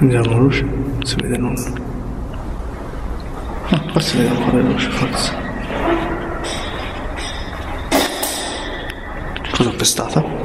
Vediamo la luce, non si vede nulla. Ah, forse vede ancora la luce, forse. Cosa ho pestato?